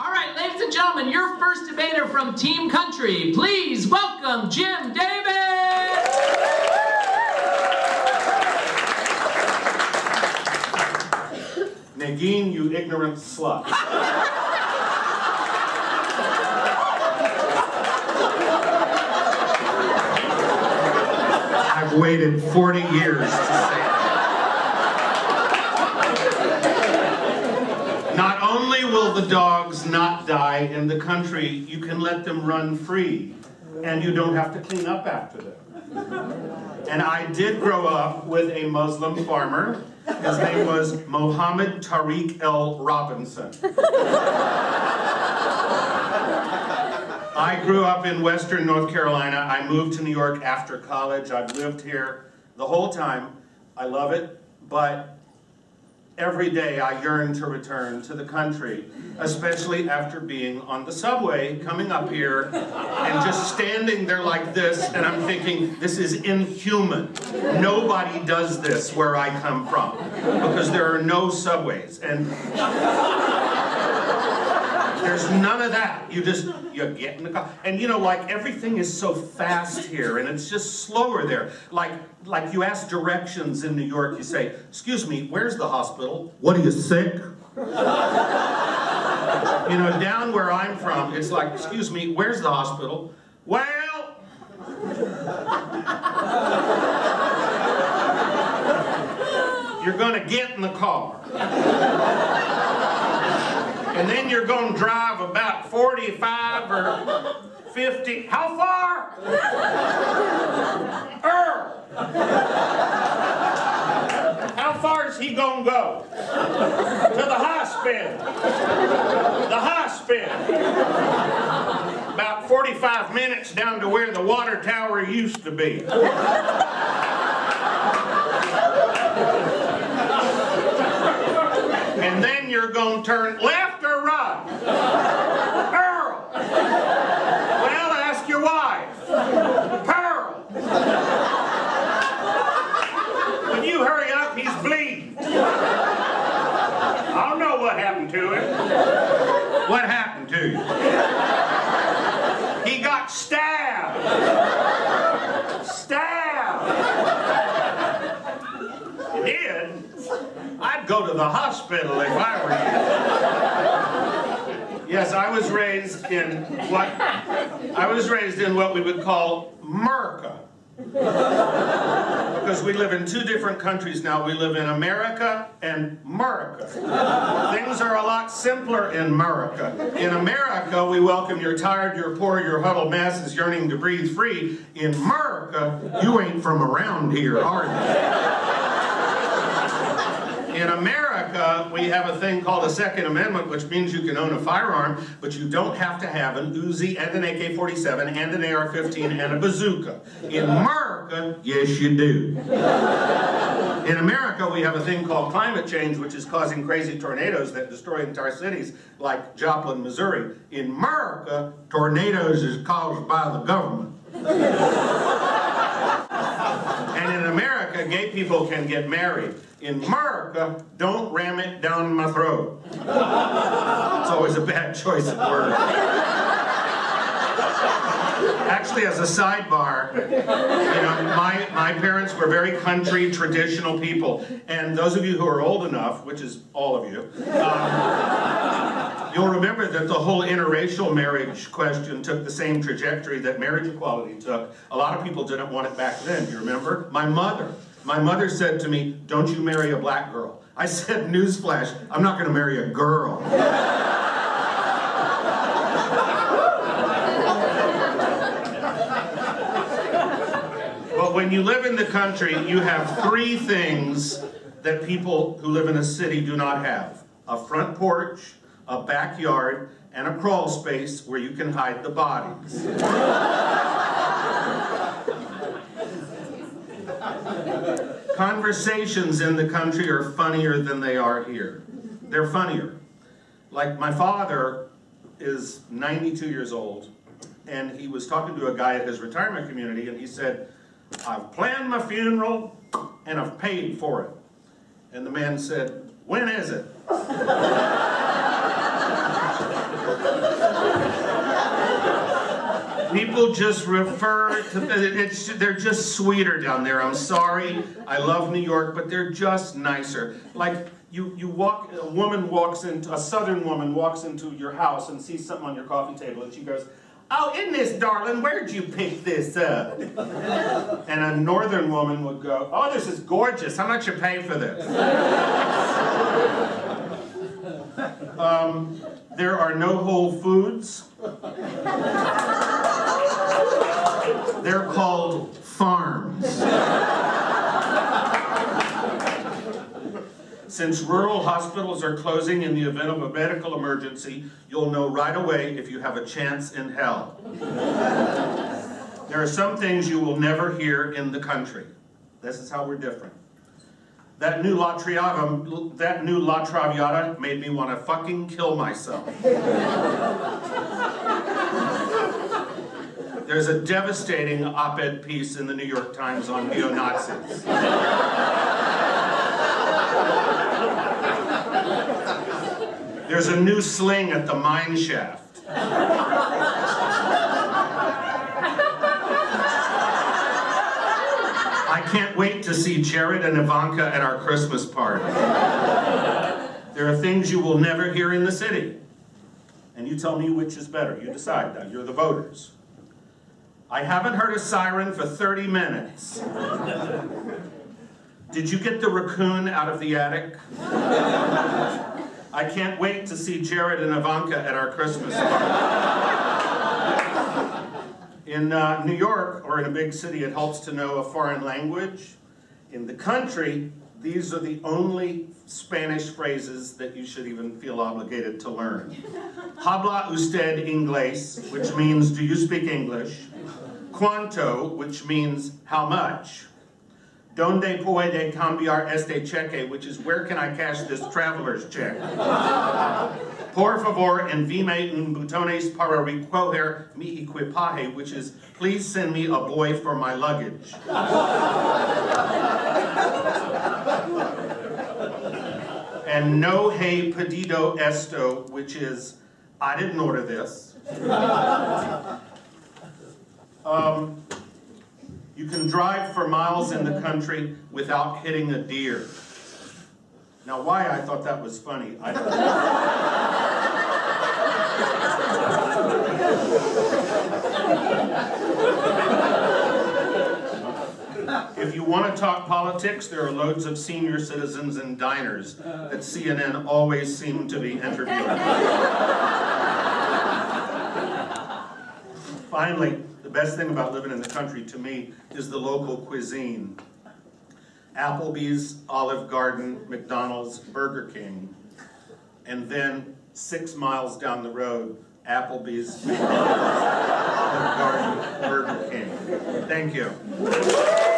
All right, ladies and gentlemen, your first debater from Team Country. Please welcome Jim David. Negin, you ignorant slut. I've waited 40 years to say that. Not only will the dogs not die in the country, you can let them run free, and you don't have to clean up after them. And I did grow up with a Muslim farmer. His name was Mohammed Tariq L. Robinson. I grew up in Western North Carolina. I moved to New York after college. I've lived here the whole time. I love it, but every day I yearn to return to the country, especially after being on the subway coming up here and just standing there like this, and I'm thinking, this is inhuman. Nobody does this where I come from because there are no subways. And there's none of that. You just, you get in the car. And you know, like everything is so fast here and it's just slower there. Like, like you ask directions in New York, you say, excuse me, where's the hospital? What are you, sick? you know, down where I'm from, it's like, excuse me, where's the hospital? Well, you're gonna get in the car. And then you're going to drive about 45 or 50. How far? Earl. How far is he going to go? To the hospital. The hospital. About 45 minutes down to where the water tower used to be. And then you're going to turn left or right? Pearl. Well, ask your wife. Pearl. When you hurry up, he's bleeding. I don't know what happened to him. What happened to you? He got stabbed. Stabbed. He did? I'd go to the hospital if I were you. Yes, I was raised in what I was raised in what we would call America. Because we live in two different countries now. We live in America and America. Things are a lot simpler in America. In America, we welcome your tired, your poor, your huddled masses yearning to breathe free. In America, you ain't from around here, are you? America, we have a thing called a Second Amendment, which means you can own a firearm, but you don't have to have an Uzi and an AK-47 and an AR-15 and a bazooka. In America, yes you do. In America, we have a thing called climate change, which is causing crazy tornadoes that destroy entire cities, like Joplin, Missouri. In America, tornadoes is caused by the government. And in America, gay people can get married. In America, don't ram it down my throat. It's always a bad choice of words. Actually, as a sidebar, you know, my, my parents were very country, traditional people. And those of you who are old enough, which is all of you, um, you'll remember that the whole interracial marriage question took the same trajectory that marriage equality took. A lot of people didn't want it back then, you remember? My mother. My mother said to me, don't you marry a black girl. I said, newsflash, I'm not going to marry a girl. But when you live in the country, you have three things that people who live in a city do not have. A front porch, a backyard, and a crawl space where you can hide the bodies. Conversations in the country are funnier than they are here. They're funnier. Like my father is 92 years old, and he was talking to a guy at his retirement community, and he said, I've planned my funeral, and I've paid for it. And the man said, when is it? people just refer to they're just sweeter down there. I'm sorry. I love New York, but they're just nicer. Like you you walk a woman walks into a southern woman walks into your house and sees something on your coffee table and she goes, "Oh, isn't this darling? Where'd you pick this up?" And a northern woman would go, "Oh, this is gorgeous. How much you pay for this?" Um, there are no Whole Foods. They're called farms. Since rural hospitals are closing in the event of a medical emergency, you'll know right away if you have a chance in hell. There are some things you will never hear in the country. This is how we're different. That new La Traviata, that new La Traviata made me want to fucking kill myself. There's a devastating op-ed piece in the New York Times on neo-Nazis. There's a new sling at the mine shaft. I can't wait to see Jared and Ivanka at our Christmas party. There are things you will never hear in the city. And you tell me which is better. You decide now. You're the voters. I haven't heard a siren for 30 minutes. Did you get the raccoon out of the attic? I can't wait to see Jared and Ivanka at our Christmas party. In uh, New York, or in a big city, it helps to know a foreign language. In the country, these are the only Spanish phrases that you should even feel obligated to learn. Habla usted inglés, which means, do you speak English? Cuánto, which means how much? Donde puede cambiar este cheque, which is where can I cash this traveler's check? Por favor, envíame un butones para recoger mi equipaje, which is please send me a boy for my luggage. and no he pedido esto, which is I didn't order this. Um, you can drive for miles in the country without hitting a deer. Now, why I thought that was funny, I don't If you want to talk politics, there are loads of senior citizens and diners that CNN always seem to be interviewing. Finally, best thing about living in the country to me is the local cuisine. Applebee's, Olive Garden, McDonald's, Burger King, and then six miles down the road, Applebee's, McDonald's, Olive Garden, Burger King. Thank you.